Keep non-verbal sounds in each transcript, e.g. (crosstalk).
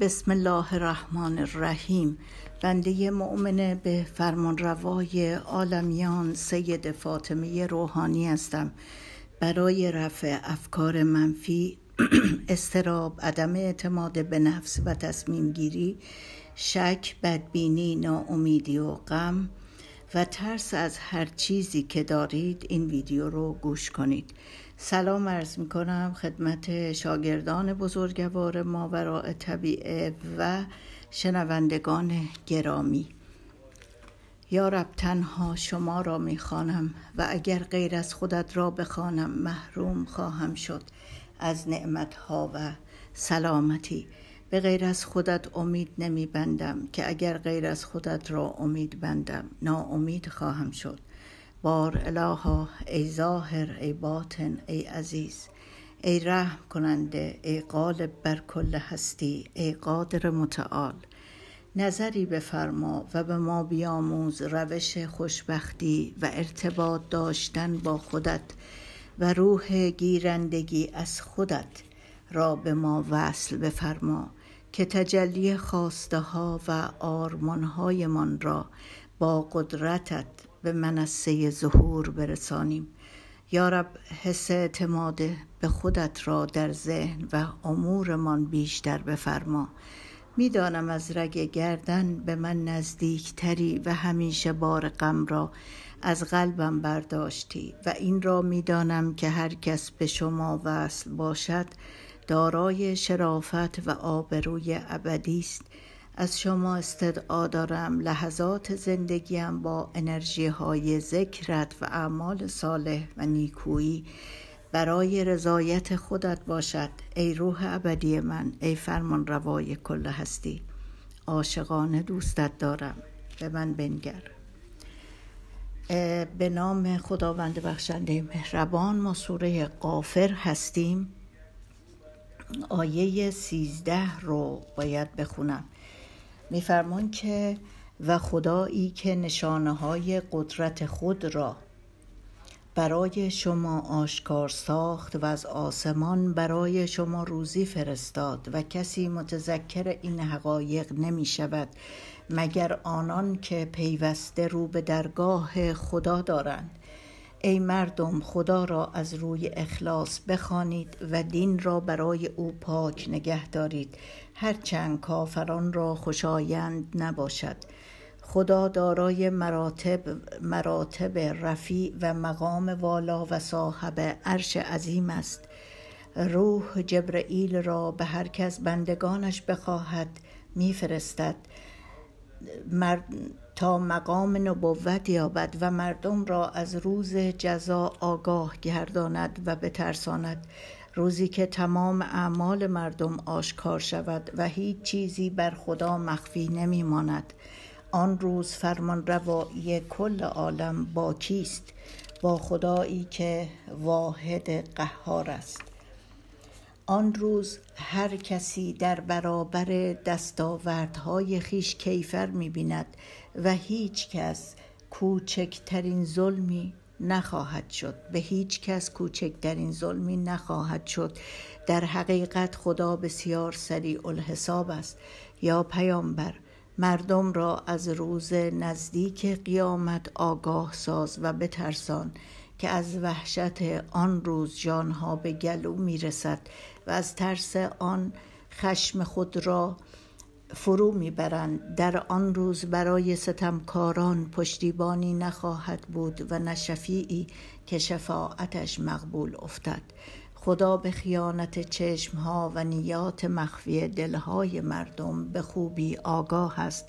بسم الله الرحمن الرحیم. بنده مؤمنه به فرمان روای عالمیان سید فاطمه روحانی هستم. برای رفع افکار منفی (clears throat) استراب عدم اعتماد به نفس و تصمیم گیری شک بدبینی ناامیدی و غم و ترس از هر چیزی که دارید این ویدیو رو گوش کنید. سلام عرض می کنم خدمت شاگردان بزرگوار ماوراء طبیعه و شنوندگان گرامی. یا رب تنها شما را می خانم و اگر غیر از خودت را بخوانم محروم خواهم شد از نعمتها و سلامتی. به غیر از خودت امید نمی بندم که اگر غیر از خودت را امید بندم ناامید خواهم شد. بار الها ای ظاهر ای باطن ای عزیز ای رحم کننده ای غالب بر کل هستی ای قادر متعال. نظری بفرما و به ما بیاموز روش خوشبختی و ارتباط داشتن با خودت و روح گیرندگی از خودت را به ما وصل بفرما که تجلی خواسته ها و آرمان را با قدرتت به منصه ظهور برسانیم. یا رب حس اعتماد به خودت را در ذهن و امورمان بیشتر بفرما. می‌دانم از رگ گردن به من نزدیکتری و همیشه بار غم را از قلبم برداشتی و این را می‌دانم که هر کس به شما وصل باشد دارای شرافت و آبروی ابدی است. از شما استدعا دارم. لحظات زندگیم با انرژی های ذکرت و اعمال صالح و نیکویی برای رضایت خودت باشد. ای روح ابدی من ای فرمان روای کل هستی. عاشقانه دوستت دارم. به من بنگر. به نام خداوند بخشنده مهربان ما سوره قافر هستیم. آیه سیزده رو باید بخونم. میفرمان که و خدایی که نشانه های قدرت خود را برای شما آشکار ساخت و از آسمان برای شما روزی فرستاد و کسی متذکر این حقایق نمی شود مگر آنان که پیوسته رو به درگاه خدا دارند. ای مردم خدا را از روی اخلاص بخوانید و دین را برای او پاک نگه دارید. هرچند کافران را خوشایند نباشد. خدا دارای مراتب مراتب رفیع و مقام والا و صاحب عرش عظیم است. روح جبرئیل را به هر کس بندگانش بخواهد میفرستد. تا مقام نبوت یابد و مردم را از روز جزا آگاه گرداند و بترساند. روزی که تمام اعمال مردم آشکار شود و هیچ چیزی بر خدا مخفی نمی ماند آن روز فرمان روایی کل عالم با کیست؟ با خدایی که واحد قهار است. آن روز هر کسی در برابر دستاوردهای خیش کیفر می‌بیند و هیچ کس کوچکترین ظلمی نخواهد شد. به هیچ کس کوچکترین ظلمی نخواهد شد. در حقیقت خدا بسیار سریع الحساب است. یا پیامبر مردم را از روز نزدیک قیامت آگاه ساز و بترسان که از وحشت آن روز جانها به گلو می‌رسد و از ترس آن خشم خود را فرو می‌برند. در آن روز برای ستمکاران پشتیبانی نخواهد بود و نه شفیعی که شفاعتش مقبول افتد. خدا به خیانت چشمها و نیات مخفی دلهای مردم به خوبی آگاه است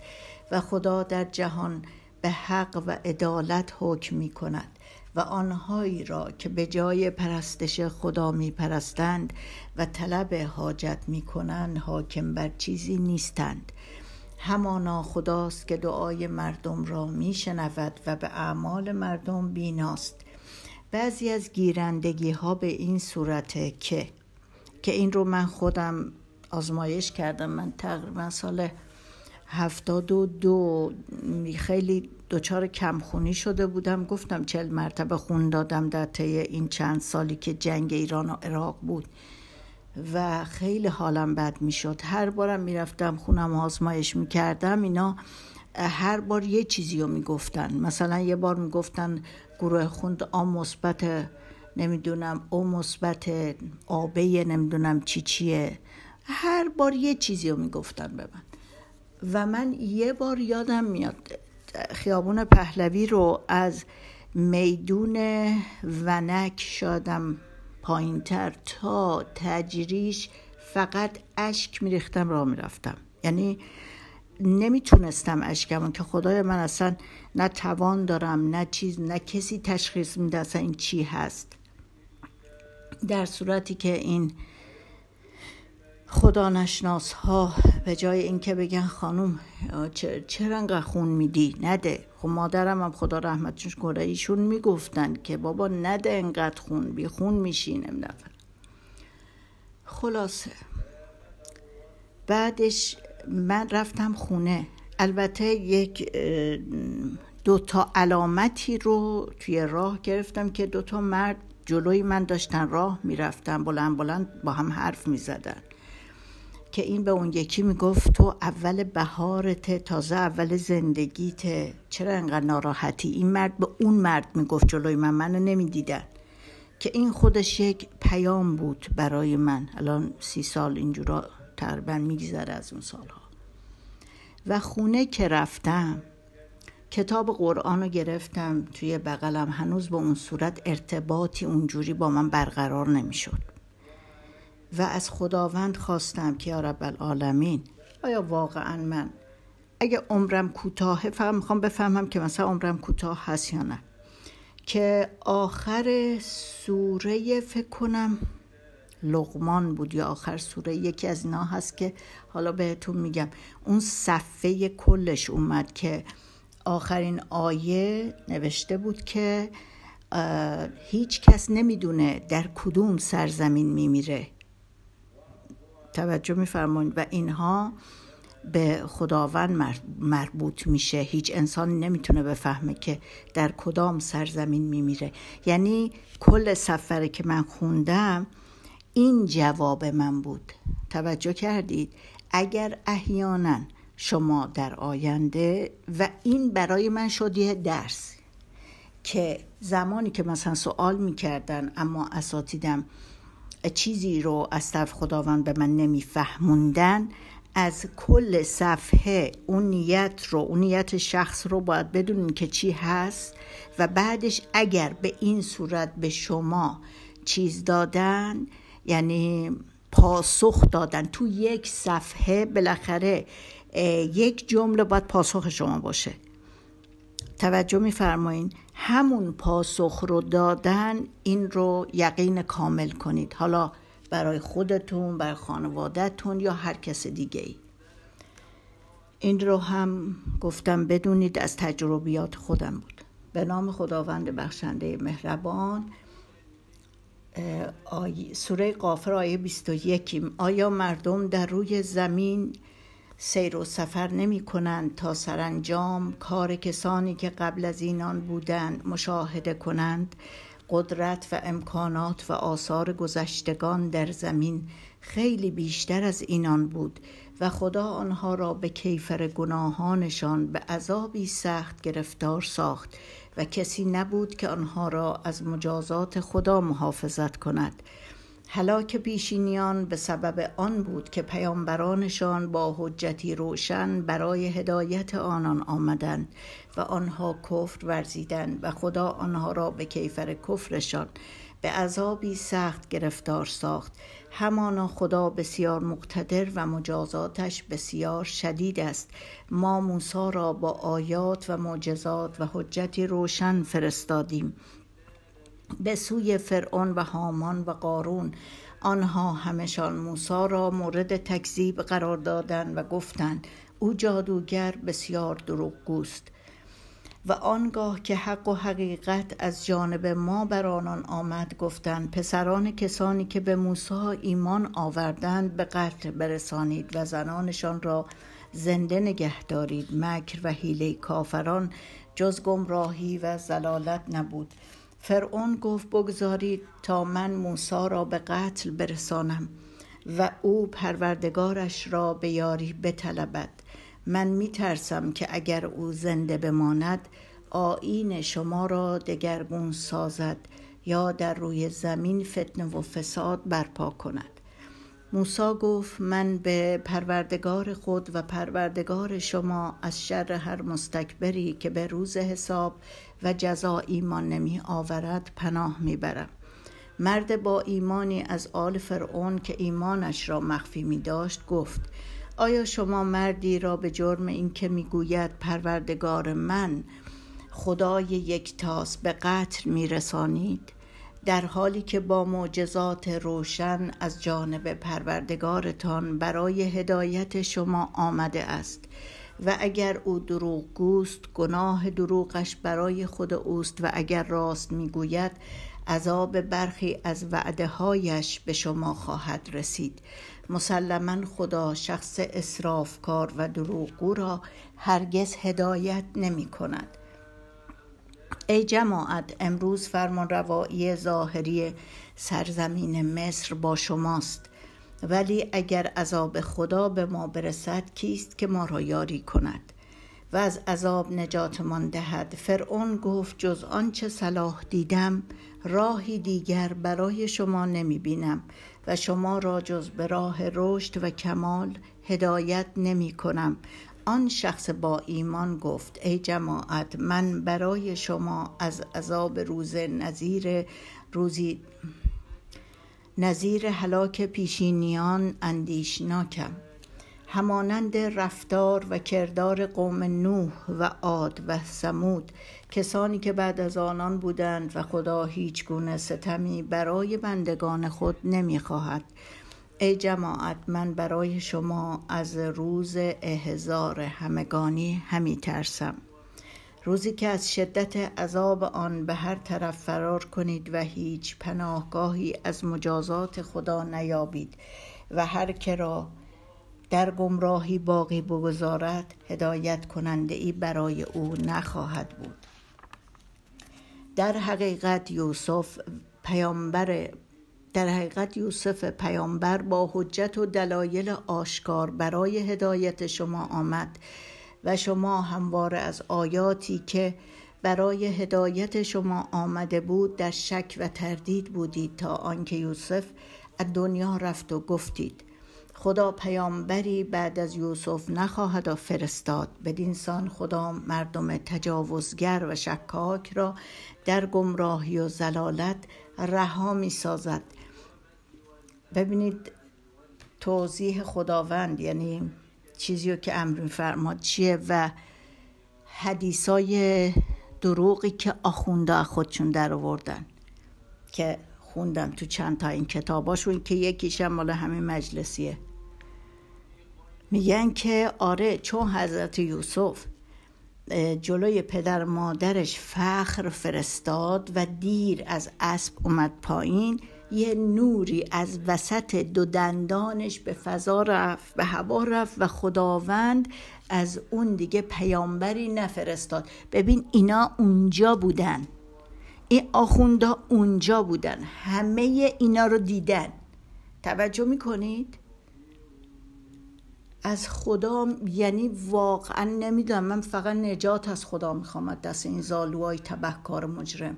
و خدا در جهان به حق و عدالت حکم می کند و آنهایی را که به جای پرستش خدا می پرستند و طلب حاجت می کنند حاکم بر چیزی نیستند. همانا خداست که دعای مردم را می شنود و به اعمال مردم بیناست. بعضی از گیرندگی ها به این صورته که که این رو من خودم آزمایش کردم. من تقریبا سال هفتاد و دو خیلی دچار کمخونی شده بودم. گفتم چل مرتبه خون دادم در طی این چند سالی که جنگ ایران و عراق بود و خیلی حالم بد می‌شد. هر بارم می‌رفتم خونم آزمایش می‌کردم اینا هر بار یه چیزی رو می‌گفتن. مثلا یه بار می‌گفتن گروه خوند آ مثبت نمی‌دونم او مثبت آبه نمی‌دونم چی چیه. هر بار یه چیزی رو می‌گفتن به من. و من یه بار یادم میاد خیابون پهلوی رو از میدون ونک شادم پایینتر تا تجریش فقط اشک میریختم را می‌رفتم. یعنی نمی‌تونستم اشکمون که خدای من اصلا نه توان دارم نه چیز نه کسی تشخیص میده اصلا این چی هست. در صورتی که این خدا نشناس ها به جای اینکه بگن خانم چرا خون میدی؟ نده. خب مادرم هم خدا رحمتش کنه ایشون می‌گفتن که بابا نده انقدر خون بی خون میشی نمی‌دونم. خلاصه. بعدش من رفتم خونه. البته یک دو تا علامتی رو توی راه گرفتم که دو تا مرد جلوی من داشتن راه می‌رفتن بلند بلند با هم حرف می‌زدن. که این به اون یکی می‌گفت تو اول بهارت تازه اول زندگیت چرا انقدر ناراحتی؟ این مرد به اون مرد می‌گفت جلوی من منو نمی‌دیدن. که این خودش یک پیام بود برای من. الان سی سال اینجورا تقریبا میگذره از اون سالها. و خونه که رفتم کتاب قرآن رو گرفتم توی بغلم. هنوز به اون صورت ارتباطی اونجوری با من برقرار نمی‌شد. و از خداوند خواستم که یا رب العالمین آیا واقعا من اگه عمرم کوتاهه فقط می‌خوام بفهمم که مثلا عمرم کوتاه هست یا نه. که آخر سوره فکر کنم لغمان بود یا آخر سوره یکی از اینا هست که حالا بهتون میگم. اون صفحه کلش اومد که آخرین آیه نوشته بود که هیچ کس نمی‌دونه در کدوم سرزمین میمیره. توجه میفرمایید و اینها به خداوند مربوط میشه. هیچ انسان نمی‌تونه بفهمه که در کدام سرزمین میمیره. یعنی کل سفره که من خوندم این جواب من بود. توجه کردید؟ اگر احیانا شما در آینده و این برای من شد یه درس که زمانی که مثلا سوال می‌کردن اما اساتیدم چیزی رو از طرف خداوند به من نمیفهموندن از کل صفحه اون نیت رو اون نیت شخص رو باید بدونین که چی هست و بعدش اگر به این صورت به شما چیز دادن یعنی پاسخ دادن تو یک صفحه بالاخره یک جمله باید پاسخ شما باشه. توجه میفرمایین. همون پاسخ رو دادن این رو یقین کامل کنید. حالا برای خودتون برای خانوادهتون یا هر کس دیگه ای این رو هم گفتم بدونید از تجربیات خودم بود. به نام خداوند بخشنده مهربان سوره قافر آیه 21 آیا مردم در روی زمین سیر و سفر نمی کنند تا سرانجام کار کسانی که قبل از اینان بودند مشاهده کنند. قدرت و امکانات و آثار گذشتگان در زمین خیلی بیشتر از اینان بود و خدا آنها را به کیفر گناهانشان به عذابی سخت گرفتار ساخت و کسی نبود که آنها را از مجازات خدا محافظت کند. هلاک پیشینیان به سبب آن بود که پیامبرانشان با حجتی روشن برای هدایت آنان آمدند و آنها کفر ورزیدند و خدا آنها را به کیفر کفرشان به عذابی سخت گرفتار ساخت. همانا خدا بسیار مقتدر و مجازاتش بسیار شدید است. ما موسی را با آیات و معجزات و حجتی روشن فرستادیم. به سوی فرعون و هامان و قارون. آنها همشان موسی را مورد تکذیب قرار دادند و گفتند او جادوگر بسیار دروغگوست و آنگاه که حق و حقیقت از جانب ما بر آنان آمد گفتند پسران کسانی که به موسی ایمان آوردند به قتل برسانید و زنانشان را زنده نگه دارید. مکر و حیله کافران جز گمراهی و زلالت نبود. فرعون گفت بگذارید تا من موسی را به قتل برسانم و او پروردگارش را به یاری بطلبد. من میترسم که اگر او زنده بماند آین شما را دگرگون سازد یا در روی زمین فتنه و فساد برپا کند. موسا گفت من به پروردگار خود و پروردگار شما از شر هر مستکبری که به روز حساب و جزا ایمان نمی آورد پناه می برم. مرد با ایمانی از آل فرعون که ایمانش را مخفی می داشت گفت آیا شما مردی را به جرم اینکه می‌گوید پروردگار من خدای یکتاس به قتل میرسانید در حالی که با معجزات روشن از جانب پروردگارتان برای هدایت شما آمده است و اگر او دروغ گوست گناه دروغش برای خود اوست و اگر راست می‌گوید عذاب برخی از وعده هایش به شما خواهد رسید. مسلما خدا شخص اسرافکار و دروغگو را هرگز هدایت نمی کند ای جماعت امروز فرمان روایی ظاهری سرزمین مصر با شماست. ولی اگر عذاب خدا به ما برسد کیست که ما را یاری کند؟ و از عذاب نجاتمان دهد. فرعون گفت جز آنچه صلاح دیدم راهی دیگر برای شما نمی بینم و شما را جز به راه رشد و کمال هدایت نمی کنم آن شخص با ایمان گفت ای جماعت من برای شما از عذاب روز نظیر روزی نظیر هلاک پیشینیان اندیشناکم. همانند رفتار و کردار قوم نوح و عاد و سمود کسانی که بعد از آنان بودند و خدا هیچ گونه ستمی برای بندگان خود نمی‌خواهد. ای جماعت من برای شما از روز احزار همگانی همی ترسم. روزی که از شدت عذاب آن به هر طرف فرار کنید و هیچ پناهگاهی از مجازات خدا نیابید و هر که را در گمراهی باقی بگذارد هدایت کننده ای برای او نخواهد بود. در حقیقت یوسف پیامبر در حقیقت یوسف پیامبر با حجت و دلایل آشکار برای هدایت شما آمد و شما همواره از آیاتی که برای هدایت شما آمده بود در شک و تردید بودید تا آنکه یوسف از دنیا رفت و گفتید خدا پیامبری بعد از یوسف نخواهد فرستاد بدین سان خدا مردم تجاوزگر و شکاک را در گمراهی و زلالت رها می سازد ببینید توضیح خداوند یعنی چیزی که امر فرماد چیه و حدیثای دروغی که آخونده خودشون در آوردن که خوندم تو چند تا این کتاباشون که یکیشم مال همین مجلسیه. میگن که آره چون حضرت یوسف جلوی پدر مادرش فخر فرستاد و دیر از اسب اومد پایین یه نوری از وسط دو دندانش به فضا رفت به هوا رفت و خداوند از اون دیگه پیامبری نفرستاد. ببین اینا اونجا بودن. این آخوندا اونجا بودن. همه اینا رو دیدن. توجه می‌کنید؟ از خدا یعنی واقعا نمی‌دونم. من فقط نجات از خدا می‌خوام. دست این زالوهای تبهکار مجرم.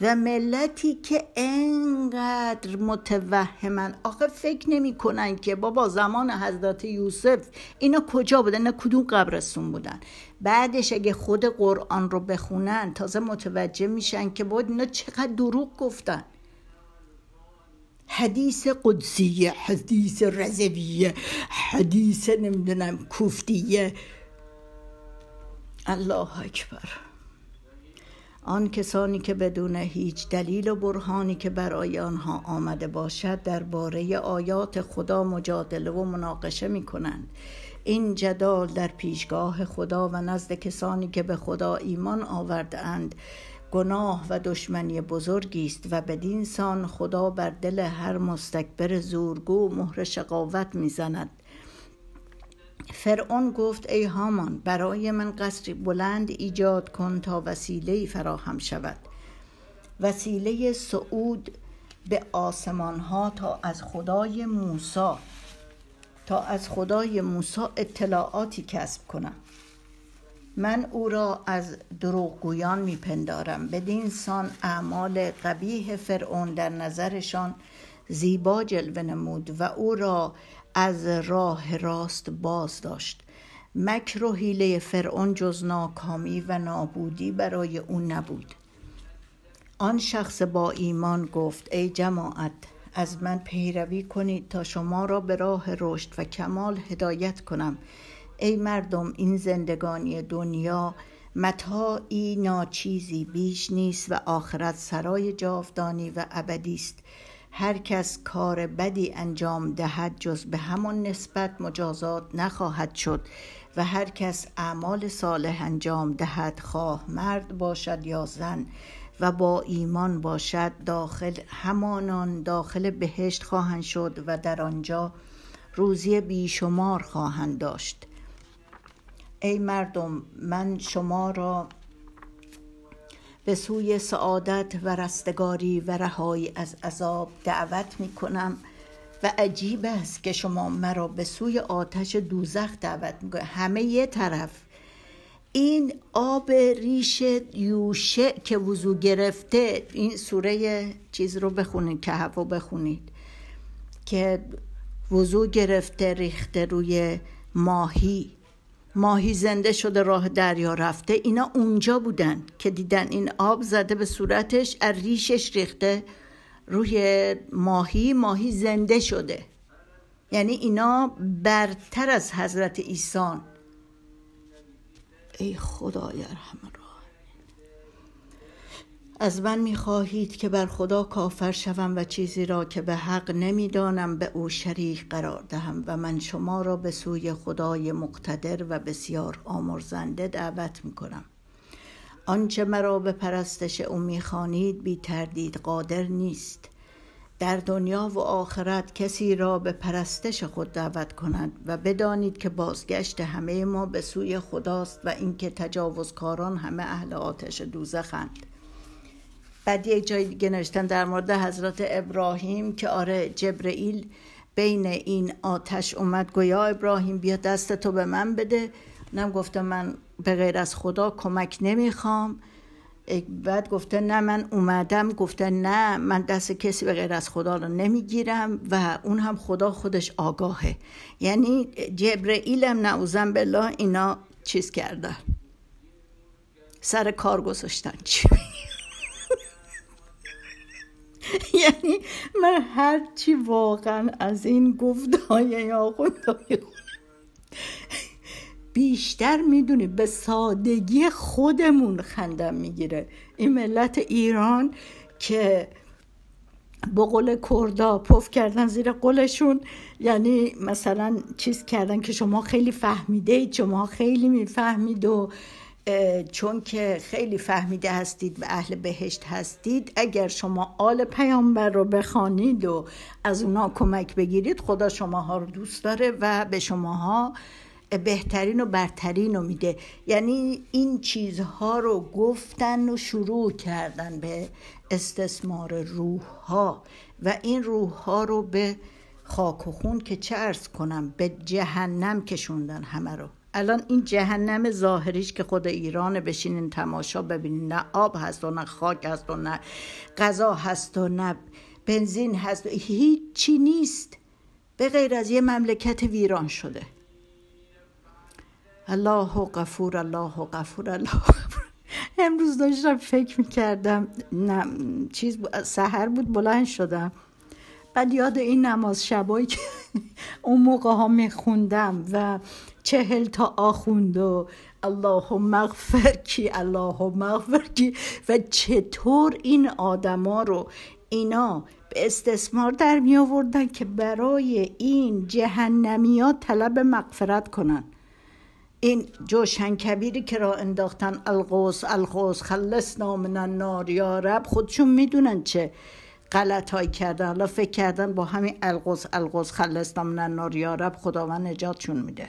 و ملتی که انقدر متوهمن. آخه فکر نمی‌کنن که بابا زمان حضرت یوسف اینا کجا بودن نه کدوم قبرستون بودن. بعدش اگه خود قرآن رو بخونن تازه متوجه میشن که باید اینا چقدر دروغ گفتن. حدیث قدسیه حدیث رزویه حدیث نمی‌دونم کوفتیه. الله اکبر. آن کسانی که بدون هیچ دلیل و برهانی که برای آنها آمده باشد درباره آیات خدا مجادله و مناقشه می کنند این جدال در پیشگاه خدا و نزد کسانی که به خدا ایمان آوردهاند گناه و دشمنی بزرگی است و بدین سان خدا بر دل هر مستکبر زورگو مهر شقاوت می‌زند. فرعون گفت ای هامان برای من قصری بلند ایجاد کن تا وسیله فراهم شود. وسیله صعود به آسمان ها تا از خدای موسی تا از خدای موسی اطلاعاتی کسب کنم. من او را از دروغگویان میپندارم. بدین سان اعمال قبیح فرعون در نظرشان زیبا جلوه نمود و او را از راه راست باز داشت. مکر و حیله فرعون جز ناکامی و نابودی برای او نبود. آن شخص با ایمان گفت ای جماعت از من پیروی کنید تا شما را به راه رشد و کمال هدایت کنم. ای مردم این زندگانی دنیا متاعی ناچیزی بیش نیست و آخرت سرای جاودانی و ابدی است. هر کس کار بدی انجام دهد جز به همان نسبت مجازات نخواهد شد و هر کس اعمال صالح انجام دهد خواه مرد باشد یا زن و با ایمان باشد داخل همانان داخل بهشت خواهند شد و در آنجا روزی بیشمار خواهند داشت. ای مردم من شما را به سوی سعادت و رستگاری و رهایی از عذاب دعوت می کنم و عجیب است که شما مرا به سوی آتش دوزخ دعوت می همه یه طرف. این آب ریش یوشه که وضو گرفته این سوره چیز رو بخونید که هوا بخونید که وضو گرفته ریخته روی ماهی. ماهی زنده شده راه دریا رفته. اینا اونجا بودن که دیدن این آب زده به صورتش از ریشش ریخته روی ماهی. ماهی زنده شده. یعنی اینا برتر از حضرت ایسان ای خدای ارحم از من می‌خواهید که بر خدا کافر شوم و چیزی را که به حق نمی‌دانم به او شریک قرار دهم و من شما را به سوی خدای مقتدر و بسیار آمرزنده دعوت می‌کنم. آنچه مرا به پرستش او می‌خوانید بی تردید قادر نیست. در دنیا و آخرت کسی را به پرستش خود دعوت کند و بدانید که بازگشت همه ما به سوی خداست و اینکه تجاوزکاران همه اهل آتش دوزخند. بعد یک جای دیگه نوشتن در مورد حضرت ابراهیم که آره جبرئیل بین این آتش اومد گویا ابراهیم بیا دست تو به من بده. نم گفته من به غیر از خدا کمک نمی‌خوام. بعد گفته نه من اومدم گفته نه من دست کسی به غیر از خدا رو نمی‌گیرم و اون هم خدا خودش آگاهه. یعنی جبرئیل هم نعوزم بالله اینا چیز کرده سر کار گذاشتن. چی؟ (laughs) یعنی من هرچی واقعا از این گفتهای یا (laughs) بیشتر می‌دونی به سادگی خودمون خندم می‌گیره. این ملت ایران که با قول کردا پف کردن زیر قولشون یعنی مثلا چیز کردن که شما خیلی فهمیده شما خیلی می‌فهمید و چون که خیلی فهمیده هستید و اهل بهشت هستید اگر شما آل پیامبر رو بخوانید و از اونا کمک بگیرید خدا شماها رو دوست داره و به شماها بهترین و برترین رو میده. یعنی این چیزها رو گفتن و شروع کردن به استثمار روح ها و این روح ها رو به خاک و خون که چه ارز کنم به جهنم کشوندن همه رو. الان این جهنم ظاهریش که خود ایران بشینین تماشا ببینین نه آب هست و نه خاک هست و نه غذا هست و نه بنزین هست. و هیچی نیست. به غیر از یه مملکت ویران شده. الله غفور الله غفور الله امروز داشتم فکر می‌کردم نه چیز سهر بود بلند شدم. بعد یاد این نماز شبایی که (laughs) اون موقع ها میخوندم و چهل تا آخوند و اللهم مغفر کی اللهم مغفر کی. و چطور این آدما رو اینا به استثمار در می آوردن که برای این جهنمیات طلب مغفرت کنن؟ این جوشن کبیری که را انداختن القوس القوس خلصنا من النار. یا رب خودشون می‌دونن چه غلط های کردن. حالا فکر کردن با همین القوس القوس خلصنا من النار. یا رب خداوند نجاتشون میده.